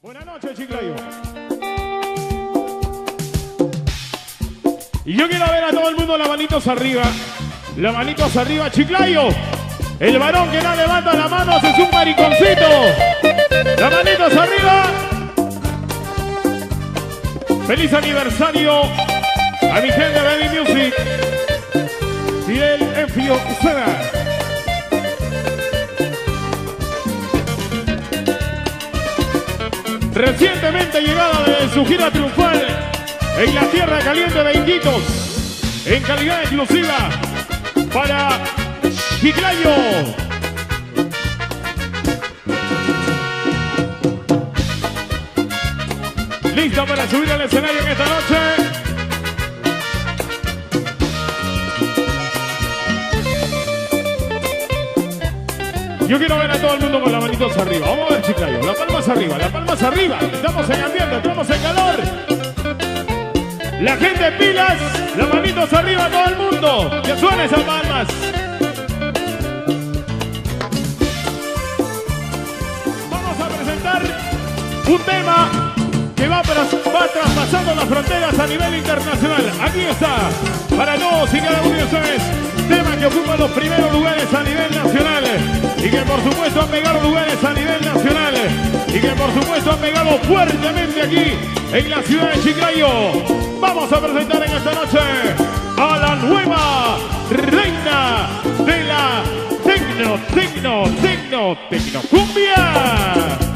Buenas noches, Chiclayo. Y yo quiero ver a todo el mundo las manitos arriba. Las manitos arriba, Chiclayo. El varón que no levanta la mano es un mariconcito. Las manitos arriba. Feliz aniversario a mi gente de Baby Music. Fidel Enfio. Recientemente llegada de su gira triunfal en la tierra caliente de Iquitos, en calidad exclusiva para Chiclayo. Lista para subir al escenario en esta noche. Yo quiero ver a todo el mundo con las manitos arriba. Vamos a ver, Chiclayo. Las palmas arriba, las palmas arriba. Estamos en ambiente, estamos en calor. La gente pilas, las manitos arriba todo el mundo. Que suene esas palmas. Vamos a presentar un tema que va, va traspasando las fronteras a nivel internacional. Aquí está, para todos y cada uno de ustedes, tema que ocupa los primeros lugares a nivel nacional y que por supuesto han pegado lugares a nivel nacional y que por supuesto han pegado fuertemente aquí en la ciudad de Chiclayo. Vamos a presentar en esta noche a la nueva reina de la tecno, tecno, tecno, tecno cumbia.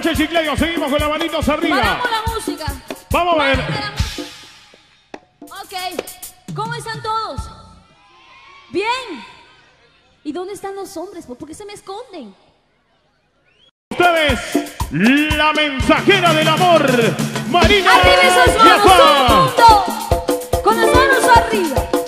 noche, chicleños. Seguimos con la manitos arriba. Paramos la música. Vamos a ver. Ok. ¿Cómo están todos? Bien. ¿Y dónde están los hombres? ¿Por qué se me esconden? Ustedes, la mensajera del amor, Marina. Activen sus manos, todo el. Con las manos arriba.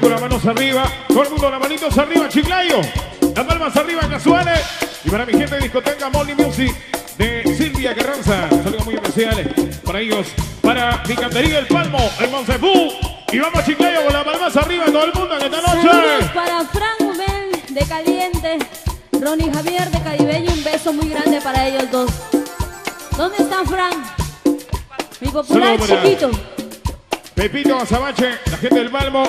Con las manos arriba. Todo el mundo, las manitos arriba, Chiclayo. Las palmas arriba, casuales. Y para mi gente de discoteca Molly Music de Silvia Carranza. Saludos muy especiales para ellos. Para mi cantería El Palmo, el Monsefú. Y vamos, Chiclayo, con las palmas arriba, todo el mundo en esta noche. Para Frank Mel de Caliente. Ronnie Javier de Caribello. Un beso muy grande para ellos dos. ¿Dónde está Frank? Mi popular Saludos, chiquito. Pepito Azabache, la gente del Palmo.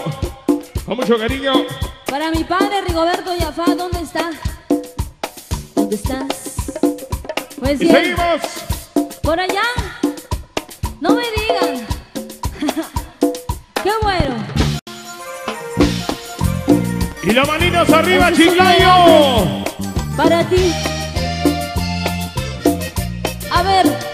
Con mucho cariño. Para mi padre Rigoberto Yafá, ¿dónde está? ¿Dónde estás? Pues y seguimos. Por allá. No me digan. Qué bueno. Y las manitas arriba, pues Chiclayo. Para ti. A ver.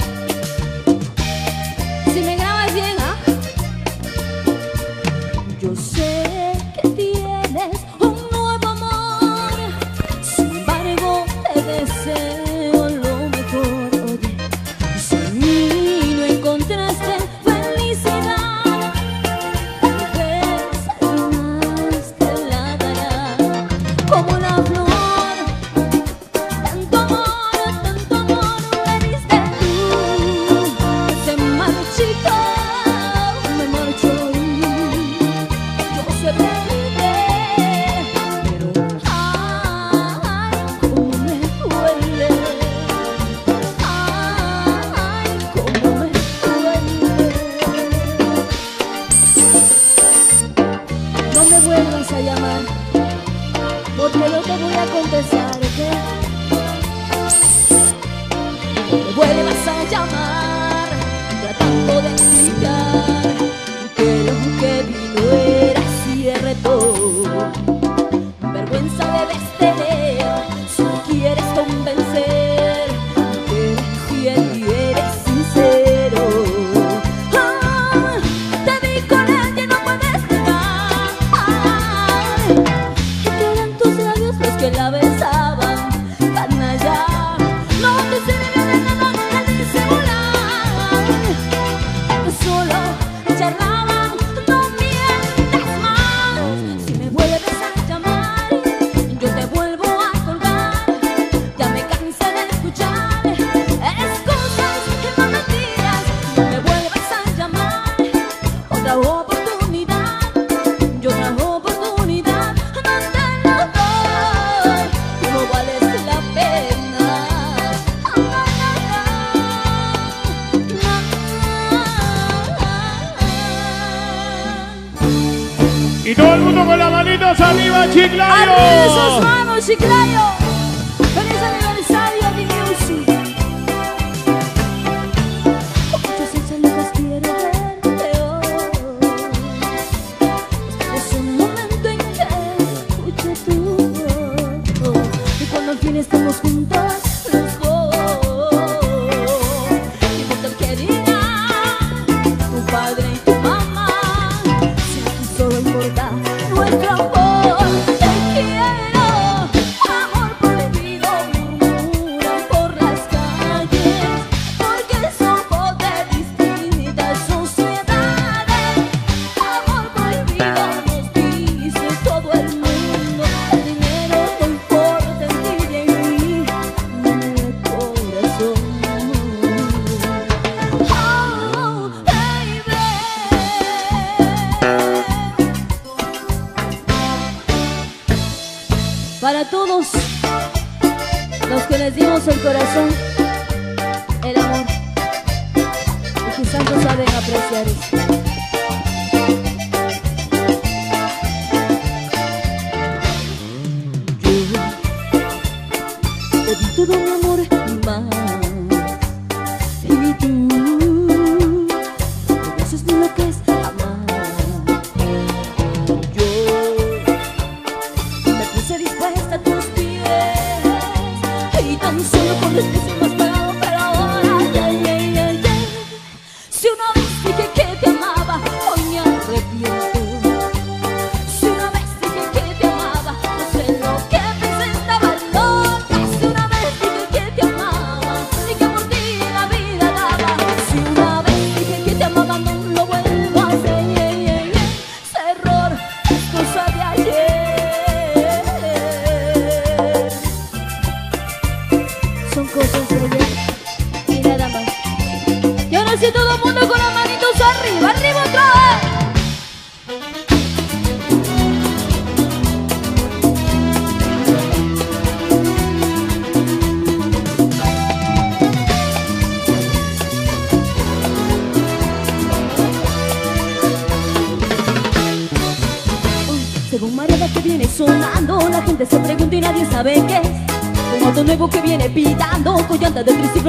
arriba, Chiclayo. Sus manos, Chiclayo. y todo mi amor y más.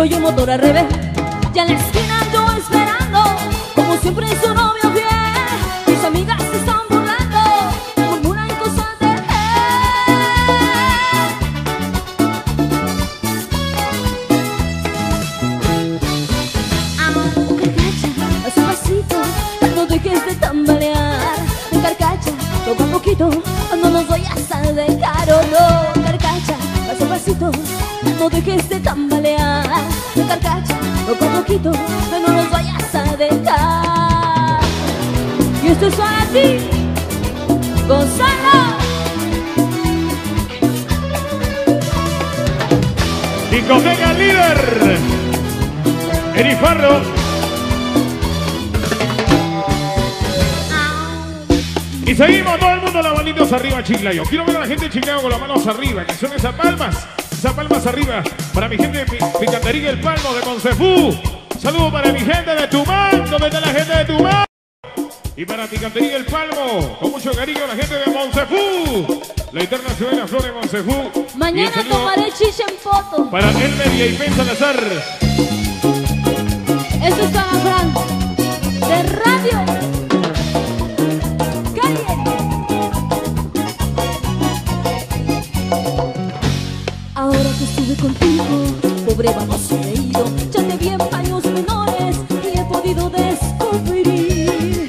Triciclo y el motor al revés. Ya en la esquina ando esperando, como siempre su novio fiel. Mis amigas se están burlando, murmuran cosas de él. Carcacha, a su pasito, no dejes de tambalear. Carcacha, poco a poquito, no nos vayas a dejar, oh no. Carcacha, a su pasito, no dejes de tambalear. Carcacha, poco a poquito, no nos vayas a dejar. Y esto es para ti, Gonzalo. Discoteca líder. Erifarro. Y seguimos todo el mundo las manitos arriba, Chiclayo. Quiero ver a la gente de con las manos arriba, que son esas palmas. Palmas arriba. Para mi gente de Pi- Picantería El Palmo de Concefú. Saludos para mi gente de Tumán. ¿Dónde está la gente de Tumán? Y para Picantería El Palmo, con mucho cariño la gente de Monsefú. La internacional Flor de Monsefú. Y Mañana tomaré chicha en foto. Para Elmer y Aipen Salazar. Esto es para Fran, de radio. Contigo, pobre vamos reído, ya te vi en paños menores y he podido descubrir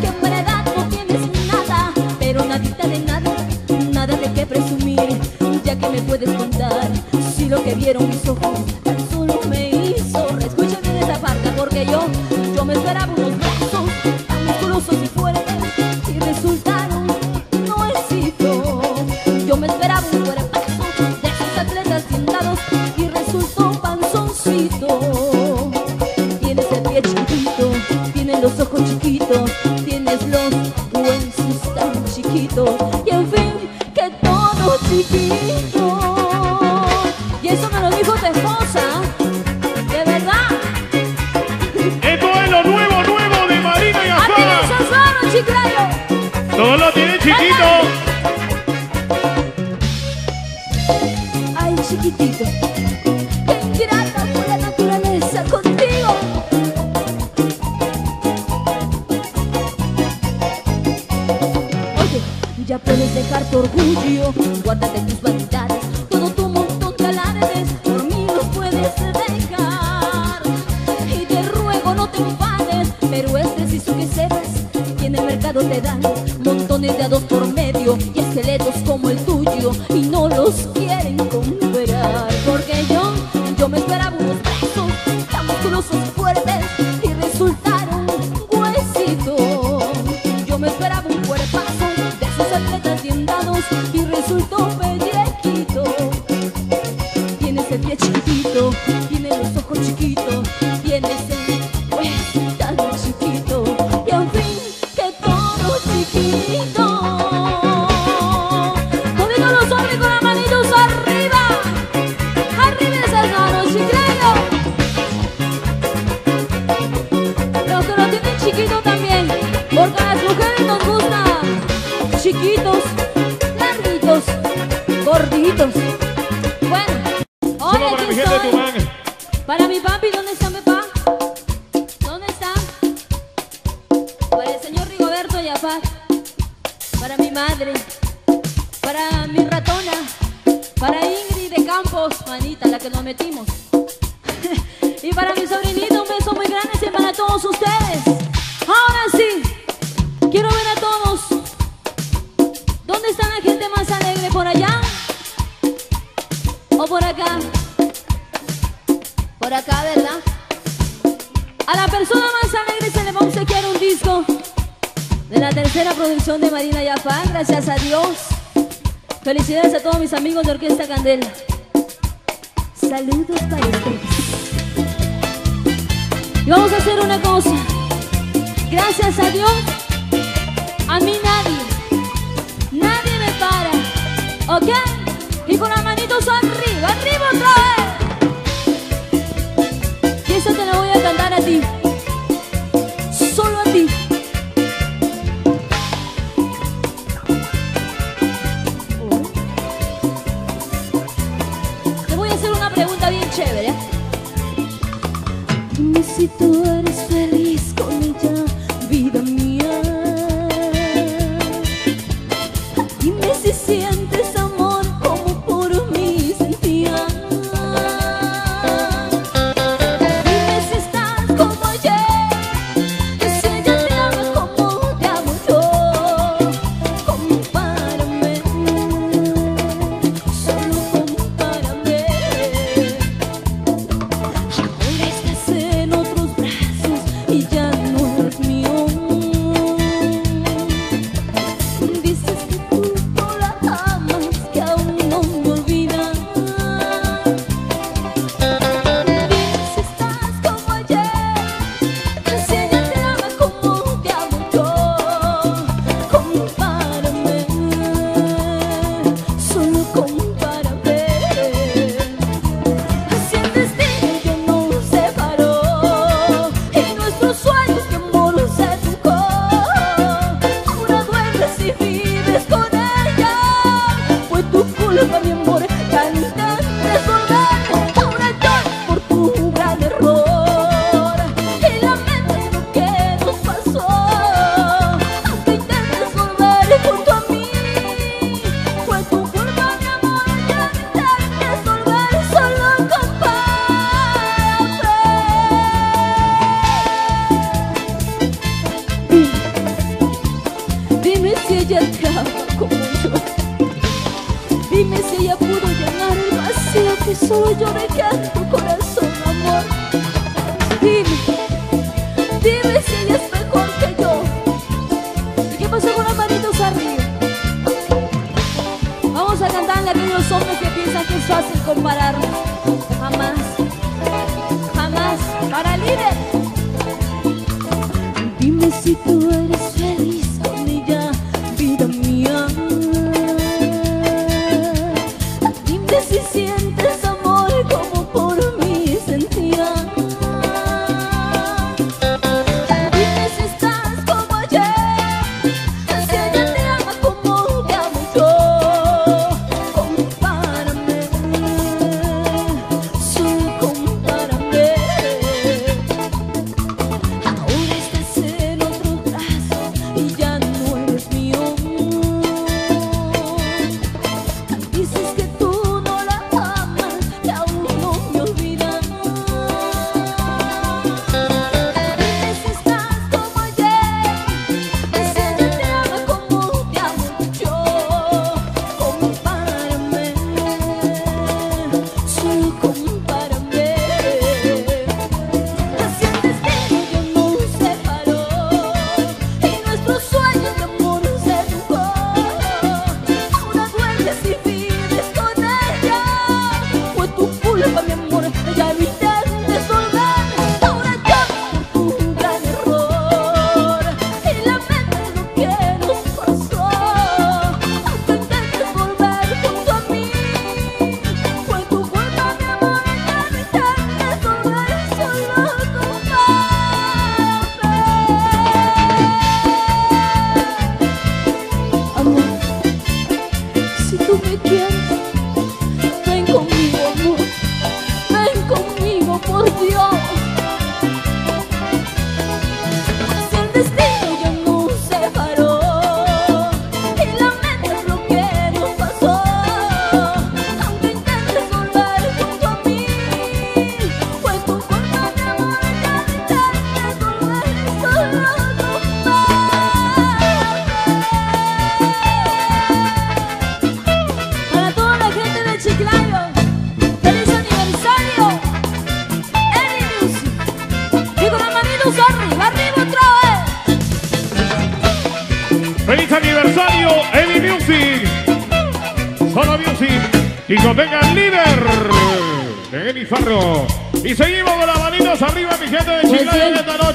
que en verdad no tienes nada, pero nadita de nada, nada de qué presumir, ya que me puedes contar si lo que vieron mis ojos solo me hizo. Escuchen bien esa parte porque yo, yo me esperaba unos brazos tan musculosos y fuertes y resultaron nuevecitos. Yo me esperaba un amigos de Orquesta Candela. Saludos para ustedes. Y vamos a hacer una cosa. Gracias a Dios, que solo yo me quedo en tu corazón, amor. Dime, dime si ella es mejor que yo. ¿Y qué pasó con las manitos arriba? Vamos a cantarle a aquellos hombres que piensan que es fácil compararnos.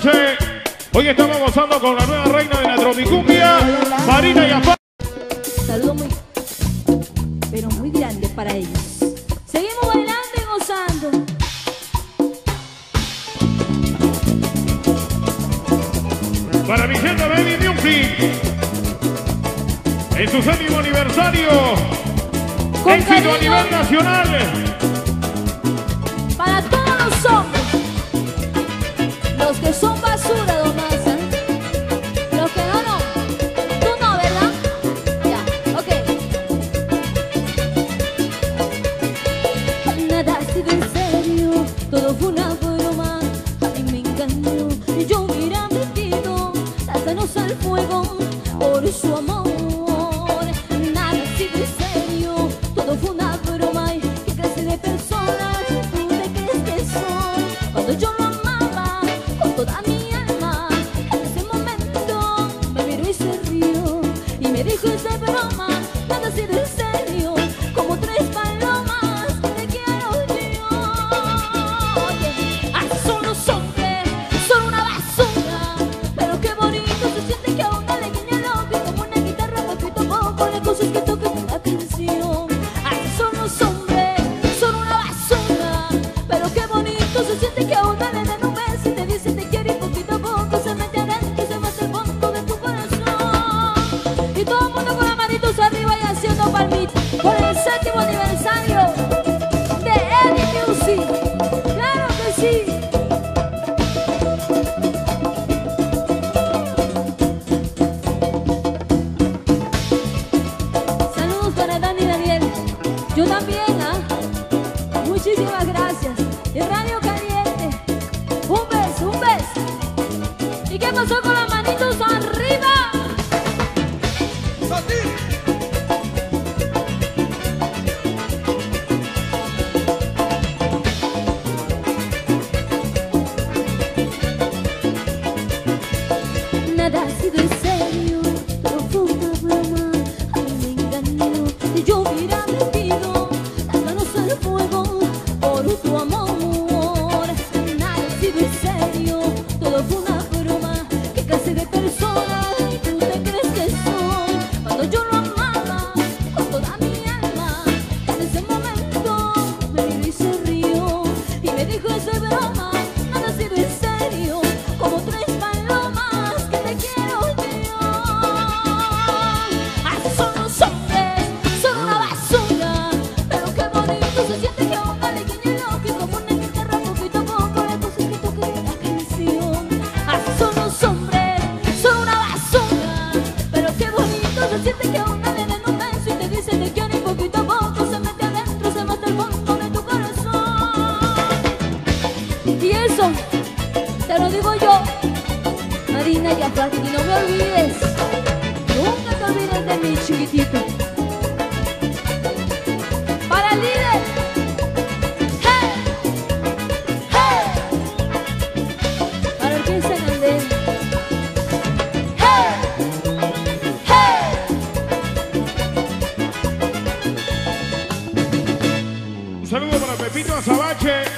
noche. Hoy estamos gozando con la nueva reina de la tropicumbia, Marina Yapá. Saludos muy, pero muy grandes para ellos. Seguimos bailando y gozando. Para mi gente Baby Music, en su séptimo aniversario, con éxito a nivel nacional. Para todos los hombres. Los que son basura pasó con las manitos arriba?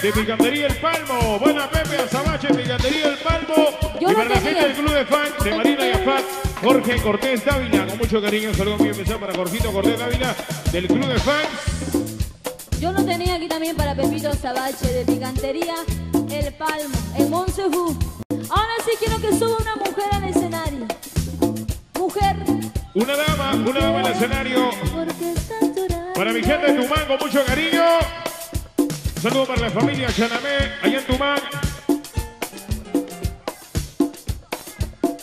De Picantería El Palmo. Buena Pepe Azabache, Picantería El Palmo. Yo y para la gente del Club de Fans de Marina y Afat, Jorge Cortés Dávila. Con mucho cariño, un saludo muy especial para Jorgito Cortés Dávila del Club de Fans. Yo lo tenía aquí también para Pepito Sabache de Picantería El Palmo, en Monsejú. Ahora sí quiero que suba una mujer al escenario. Mujer. Una dama, una dama el escenario. Para mi gente de Tumán, con mucho cariño. Un saludo para la familia Chanamé, allá en Tumán.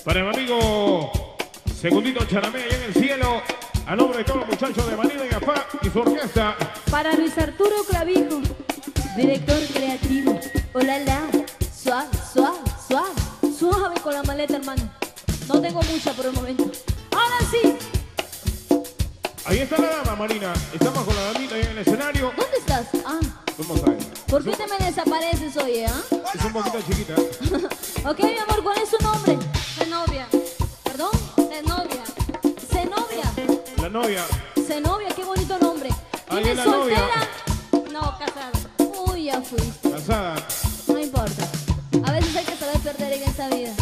Para mi amigo Segundito Chanamé, allá en el cielo. A nombre de todos los muchachos de Marina y Afá y su orquesta. Para Luis Arturo Clavijo, director creativo. Hola, la. Suave, suave, suave. Suave con la maleta, hermano. No tengo mucha por el momento. Ahora sí. Ahí está la dama, Marina. Estamos con la damita ahí en el escenario. ¿Dónde estás? Ah, Vamos a ver. ¿por qué te me desapareces hoy, ah? Es un poquito chiquita. Ok, mi amor, ¿cuál es su nombre? Zenobia. ¿Perdón? Zenobia. Zenobia. La novia. Zenobia, qué bonito nombre. ¿Tienes es la novia. soltera? No, casada. Uy, ya fuiste. Casada. No importa. A veces hay que saber perder en esta vida.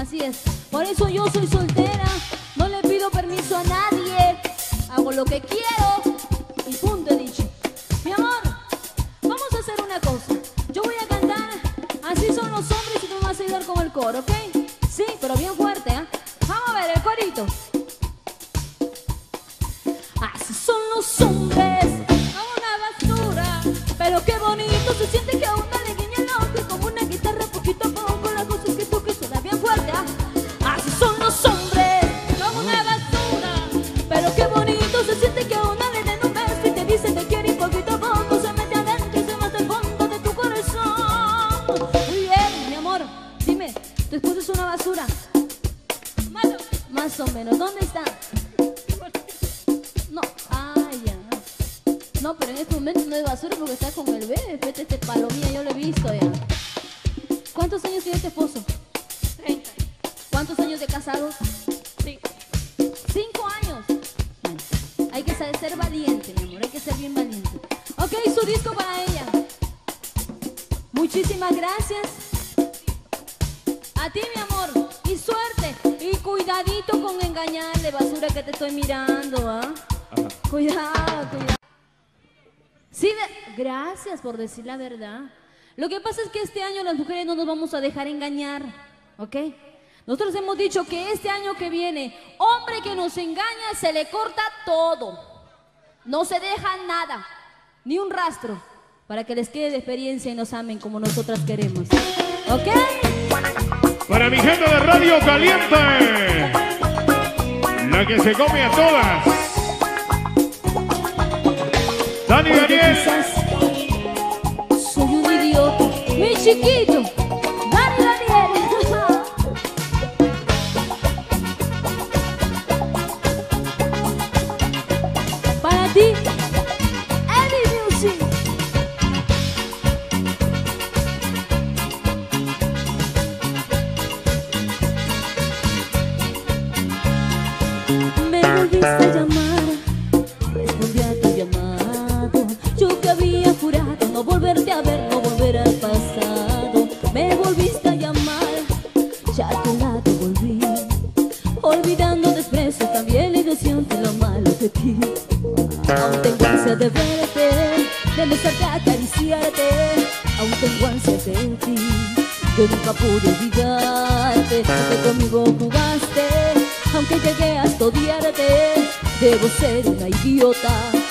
Así es. Por eso yo soy soltera. No le pido permiso a nadie. Hago lo que quiero. Con el coro, ¿ok? Sí, pero bien fuerte, ¿ah? Vamos a ver el corito. por decir la verdad. Lo que pasa es que este año las mujeres no nos vamos a dejar engañar, ¿ok? Nosotros hemos dicho que este año que viene, hombre que nos engaña, se le corta todo. No se deja nada, ni un rastro, para que les quede de experiencia y nos amen como nosotras queremos. ¿Ok? Para mi gente de Radio Caliente, la que se come a todas. Dani Daniel. Chiquito. debo ser una idiota.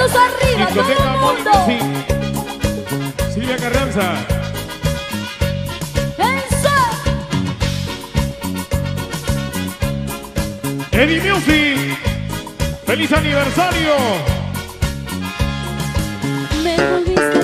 Manitos arriba, Silvia Carranza. Eso. Eddie Music. ¡Feliz aniversario! Me volviste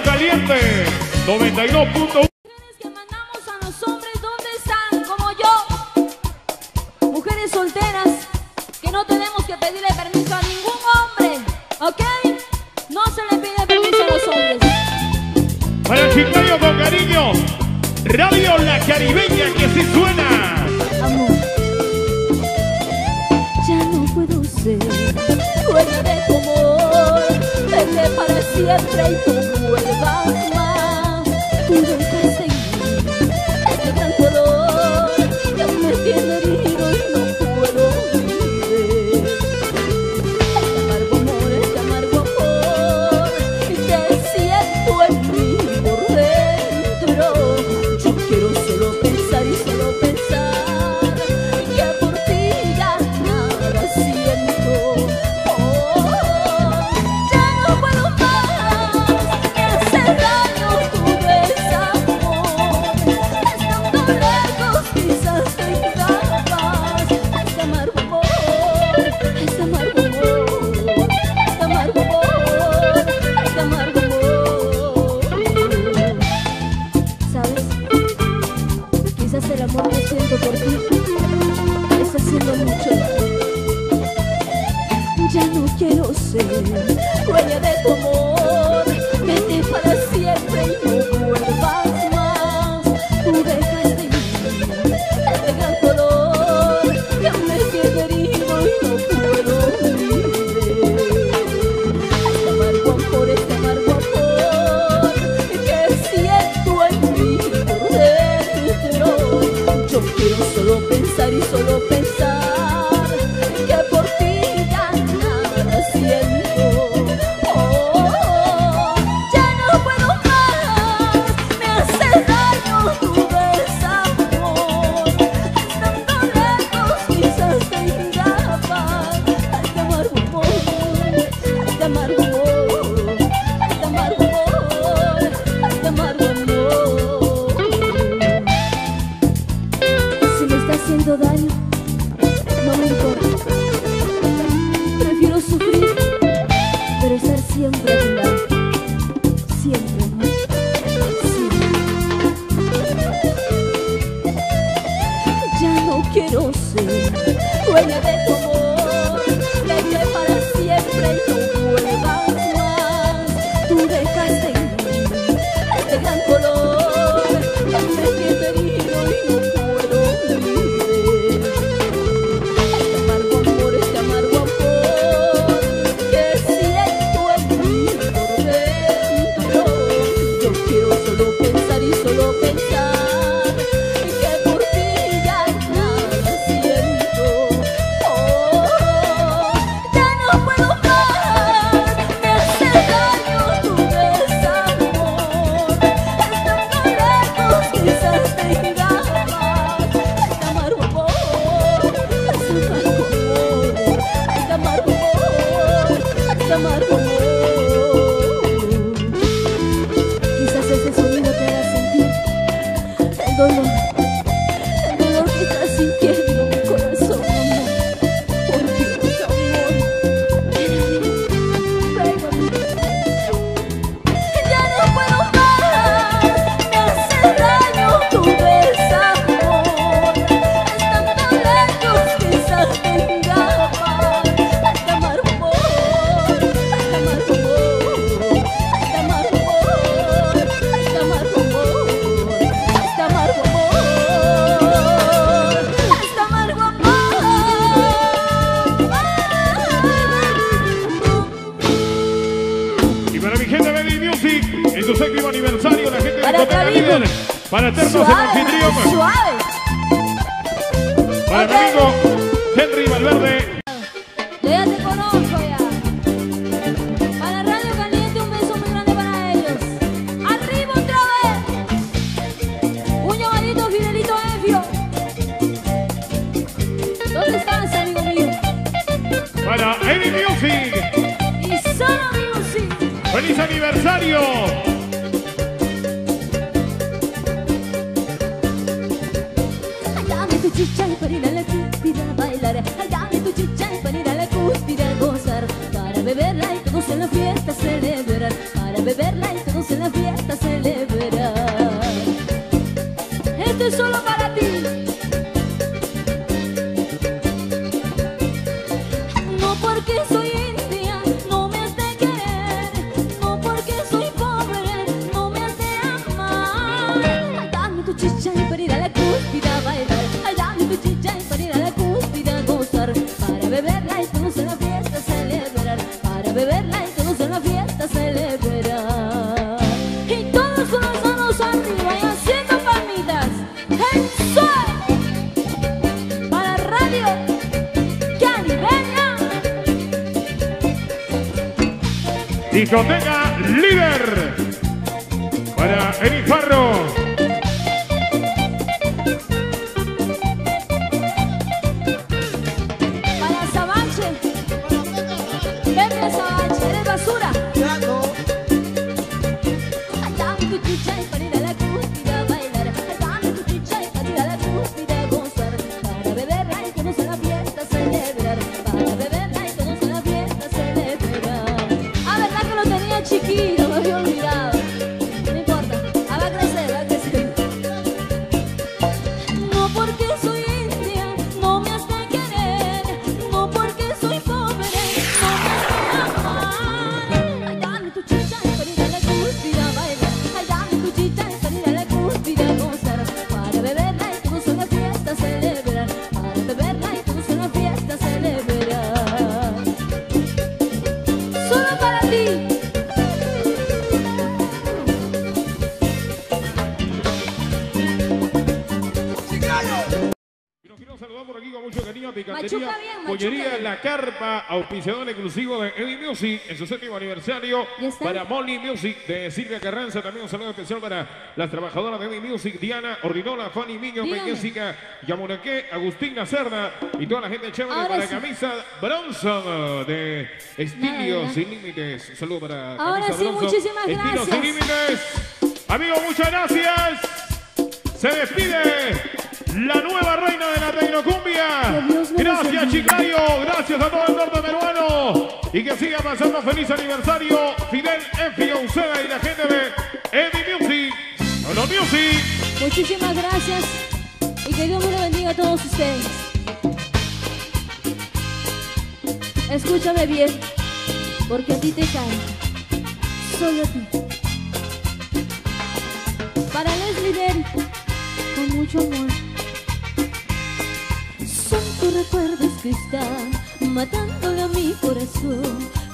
Caliente 92.1 When Para eternos suave, anfitrión. Suave. Para okay. el amigo Discoteca líder para Eri Farro. Auspiciador exclusivo de Eddie Music en su séptimo aniversario. Para Molly Music de Silvia Carranza. También un saludo especial para las trabajadoras de Eddie Music, Diana Ordinola, Fanny Miño. Jessica Yamunaque, Agustín Cerda y toda la gente chévere Ahora para sí. camisa Bronson de Estilo. Sin Límites. Un saludo para Ahora camisa sí, Bronson, muchísimas Estilo gracias. Sin Límites. Amigos, muchas gracias. Se despide la nueva reina de la tecnocumbia. Gracias. Chiclayo. Gracias a todo el norte peruano. Y que siga pasando feliz aniversario Fidel F. Uceda y la gente de Eddie Music. Solo Music. Muchísimas gracias y que Dios me lo bendiga a todos ustedes. Escúchame bien, porque a ti te canto, solo a ti. Para Leslie Berry, con mucho amor. Recuerdos que están matándole a mi corazón.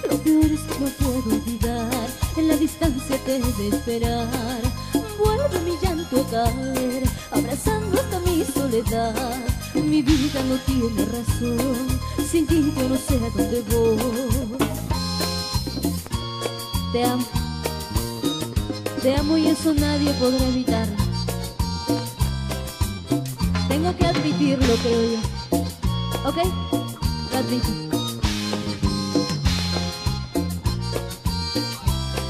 Lo peor es que no puedo olvidar, en la distancia te de esperar. Vuelve mi llanto a caer, abrazando hasta mi soledad. Mi vida no tiene razón, sin ti yo no sé a dónde voy. Te amo, te amo y eso nadie podrá evitar. Tengo que admitirlo, creo yo. ¿Ok? Lo admito.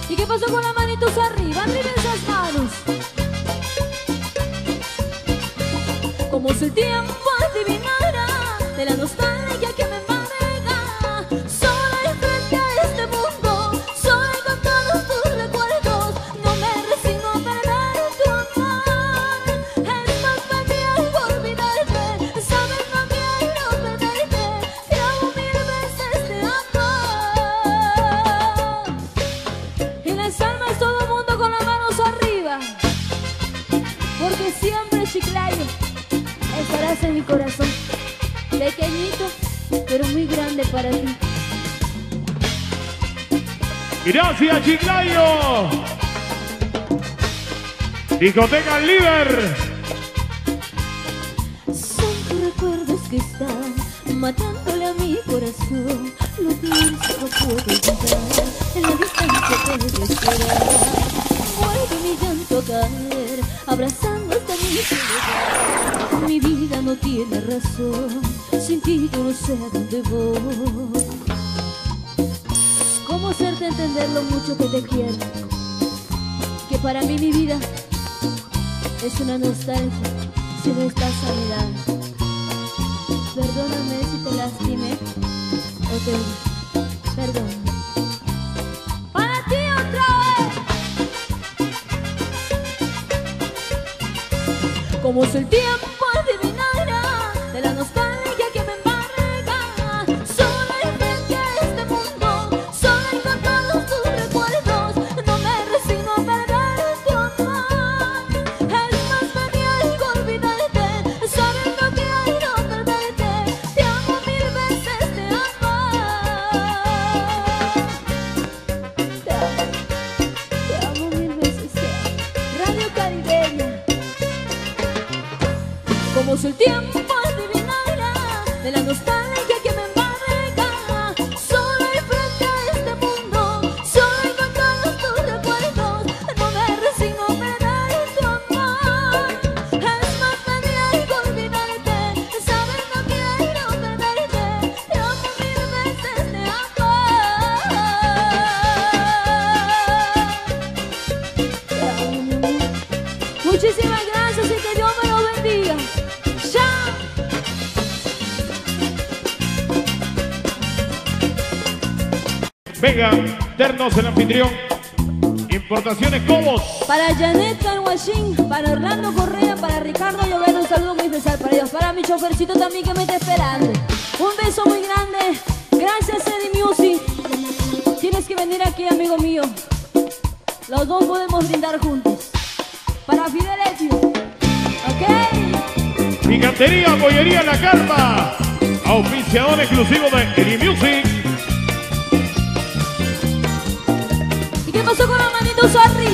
¿Y qué pasó con las manitos arriba? Arriba esas manos. Como si el tiempo adivinara de la nostalgia mi corazón. Pequeñito, pero muy grande para ti. Gracias, Chiclayo. Discoteca líder. Son tus recuerdos que están matándole a mi corazón. Lo pienso, no puedo olvidar. En la distancia de esperar. Vuelve mi llanto a caer, abrazando hasta mi. Mi vida no tiene razón, sin ti yo no sé a dónde voy. ¿Cómo hacerte entender lo mucho que te quiero? Que para mí mi vida es una nostalgia si no estás a. Perdóname si te lastimé o te. Perdón. Como si el tiempo всем el anfitrión. Importaciones Cobos. Para Janet Canhuachín, para Orlando Correa, para Ricardo Llover, un saludo muy especial para ellos. Para mi chofercito también que me está esperando. Un beso muy grande. Gracias, Eddie Music. Tienes que venir aquí, amigo mío. Los dos podemos brindar juntos. Para Fidel Etio. ¿Ok? Picantería, pollería, la carpa. Auspiciador exclusivo de Eddie Music. Incluso con la manito.